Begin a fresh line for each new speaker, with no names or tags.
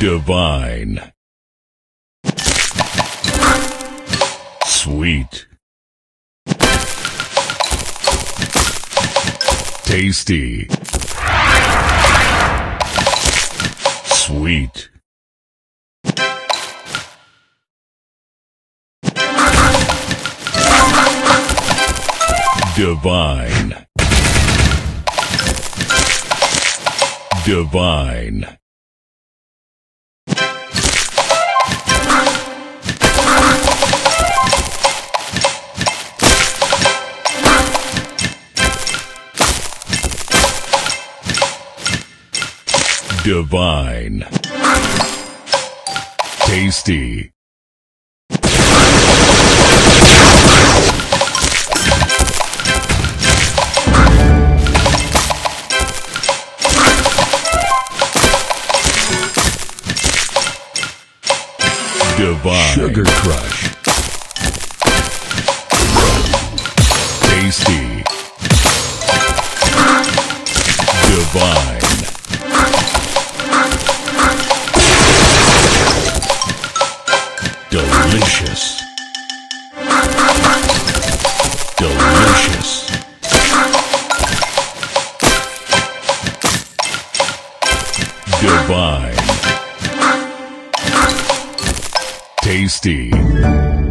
Divine. Sweet. Tasty. Sweet. Divine. Divine. Divine. Tasty. Divine.
Sugar Crush.
Tasty. Divine. Delicious. Delicious. Divine. Tasty.